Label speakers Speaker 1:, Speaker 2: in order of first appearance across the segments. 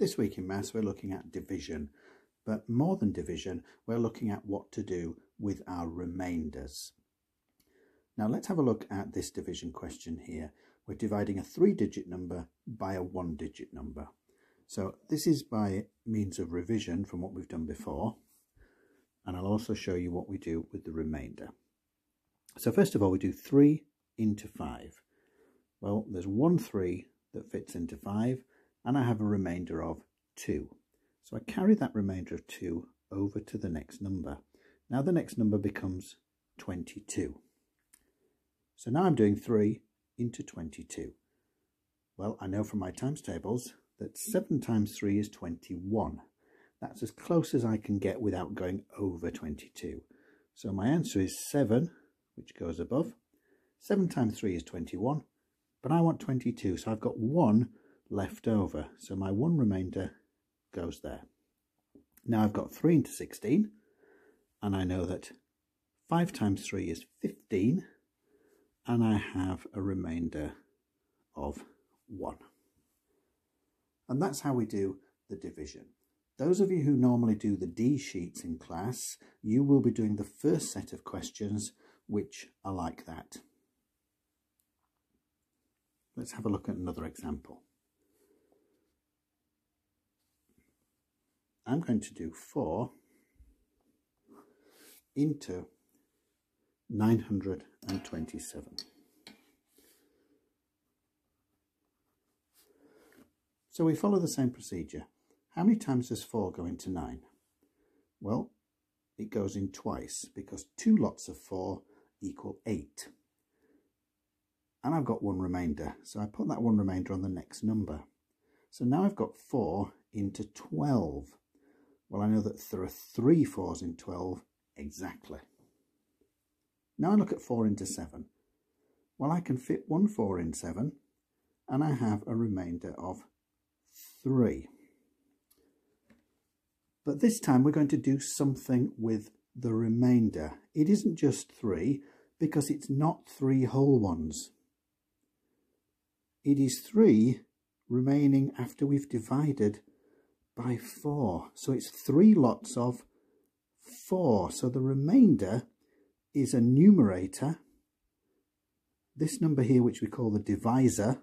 Speaker 1: This week in Maths we're looking at division, but more than division we're looking at what to do with our remainders. Now let's have a look at this division question here. We're dividing a three digit number by a one digit number. So this is by means of revision from what we've done before and I'll also show you what we do with the remainder. So first of all we do 3 into 5. Well there's one 3 that fits into 5 and I have a remainder of 2. So I carry that remainder of 2 over to the next number. Now the next number becomes 22. So now I'm doing 3 into 22. Well, I know from my times tables that 7 times 3 is 21. That's as close as I can get without going over 22. So my answer is 7, which goes above. 7 times 3 is 21, but I want 22, so I've got 1 left over. So my one remainder goes there. Now I've got 3 into 16, and I know that 5 times 3 is 15, and I have a remainder of 1. And that's how we do the division. Those of you who normally do the D sheets in class, you will be doing the first set of questions which are like that. Let's have a look at another example. I'm going to do 4 into 927. So we follow the same procedure. How many times does 4 go into 9? Well, it goes in twice because two lots of 4 equal 8. And I've got one remainder, so I put that one remainder on the next number. So now I've got 4 into 12. Well, I know that there are three 4s in 12 exactly. Now I look at 4 into 7. Well, I can fit one 4 in 7, and I have a remainder of 3. But this time we're going to do something with the remainder. It isn't just 3, because it's not three whole ones. It is 3 remaining after we've divided by 4. So it's three lots of 4. So the remainder is a numerator. This number here, which we call the divisor,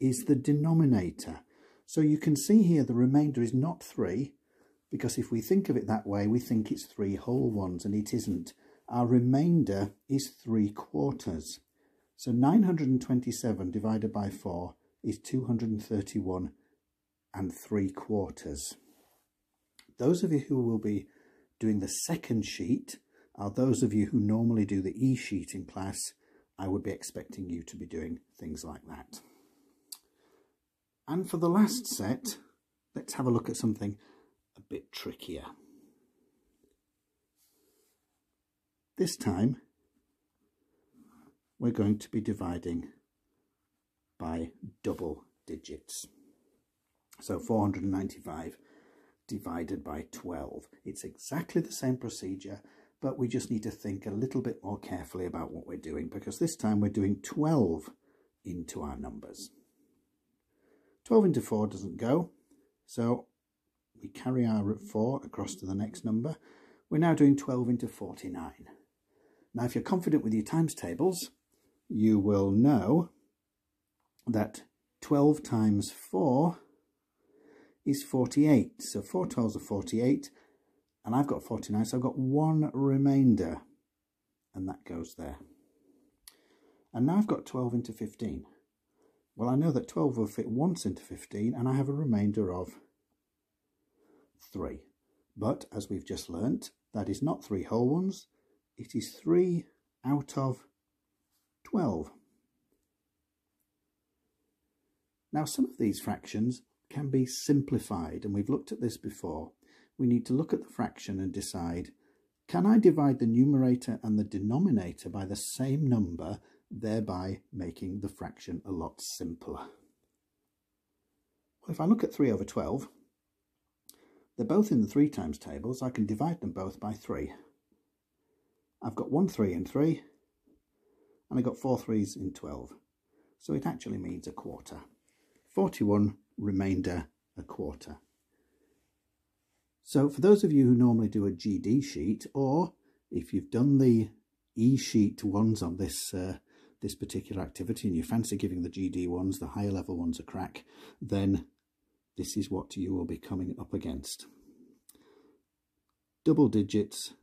Speaker 1: is the denominator. So you can see here the remainder is not 3, because if we think of it that way, we think it's three whole ones, and it isn't. Our remainder is 3 quarters. So 927 divided by 4 is 231 and 3 quarters. Those of you who will be doing the second sheet are those of you who normally do the E sheet in class. I would be expecting you to be doing things like that. And for the last set, let's have a look at something a bit trickier. This time, we're going to be dividing by double digits. So 495 divided by 12. It's exactly the same procedure, but we just need to think a little bit more carefully about what we're doing because this time we're doing 12 into our numbers. 12 into 4 doesn't go, so we carry our root 4 across to the next number. We're now doing 12 into 49. Now, if you're confident with your times tables, you will know that 12 times 4 is 48. So 4 12s are 48, and I've got 49, so I've got one remainder, and that goes there. And now I've got 12 into 15. Well, I know that 12 will fit once into 15, and I have a remainder of 3. But, as we've just learnt, that is not three whole ones. It is 3 out of 12. Now, some of these fractions can be simplified, and we've looked at this before. We need to look at the fraction and decide, can I divide the numerator and the denominator by the same number, thereby making the fraction a lot simpler? Well, if I look at 3 over 12, they're both in the 3 times tables. I can divide them both by 3. I've got one 3 in 3, and I've got four threes in 12. So it actually means a quarter. 41 remainder a quarter. So for those of you who normally do a GD sheet, or if you've done the E-sheet ones on this uh, this particular activity and you fancy giving the GD ones, the higher level ones a crack, then this is what you will be coming up against. Double digits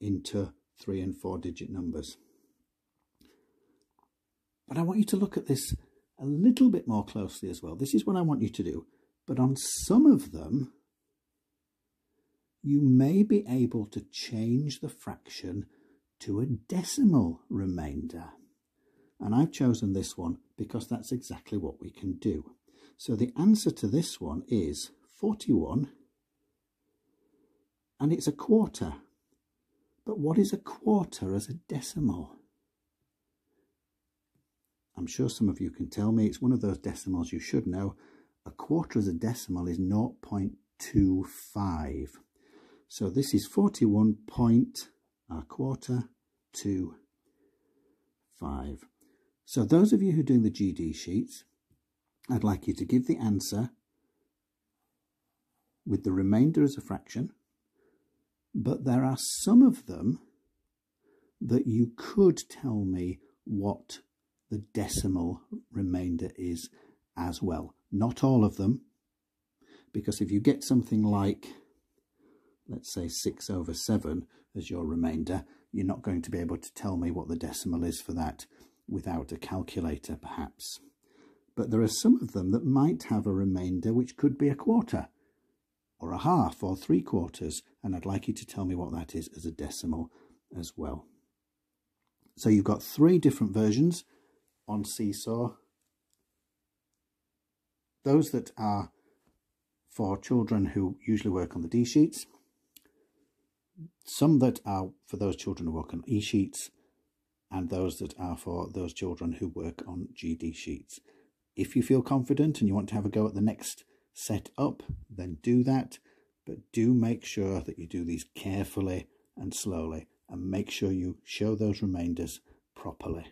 Speaker 1: into three and four digit numbers. But I want you to look at this a little bit more closely as well. This is what I want you to do. But on some of them, you may be able to change the fraction to a decimal remainder. And I've chosen this one because that's exactly what we can do. So the answer to this one is 41 and it's a quarter. But what is a quarter as a decimal? I'm sure some of you can tell me it's one of those decimals you should know. A quarter as a decimal is 0.25. So this is 41 point a quarter to 5. So those of you who are doing the GD sheets, I'd like you to give the answer with the remainder as a fraction, but there are some of them that you could tell me what the decimal remainder is as well. Not all of them, because if you get something like, let's say 6 over 7 as your remainder, you're not going to be able to tell me what the decimal is for that without a calculator perhaps. But there are some of them that might have a remainder which could be a quarter or a half or three quarters and I'd like you to tell me what that is as a decimal as well. So you've got three different versions on Seesaw. Those that are for children who usually work on the D sheets, some that are for those children who work on E sheets, and those that are for those children who work on GD sheets. If you feel confident and you want to have a go at the next set up, then do that. But do make sure that you do these carefully and slowly and make sure you show those remainders properly.